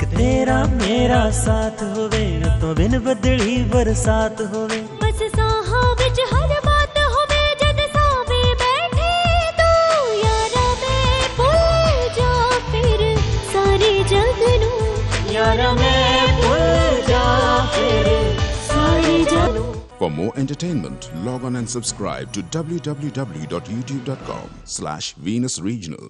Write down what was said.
ਇੱਕ ਤੇਰਾ ਮੇਰਾ ਸਾਥ ਹੋਵੇ ਉਤੋਂ ਬਿਨ ਬਦਲੀ ਬਰਸਾਤ ਹੋਵੇ ਬਸ ਸਾਹਾਂ ਵਿੱਚ ਹਰ ਬਾਤ ਹੋਵੇ ਜਦ ਸਾਵੇਂ ਬੈਠੇ ਤੂੰ ਯਾਰਾ ਮੈਂ ਭੁੱਲ ਜਾ ਫਿਰ ਸਾਰੇ ਜਗ ਨੂੰ ਯਾਰਾ ਮੈਂ ਭੁੱਲ ਜਾ ਫਿਰ ਸਾਰੇ ਜਗ ਨੂੰ For more entertainment, log on and subscribe to www.youtube.com slash Venus Regional.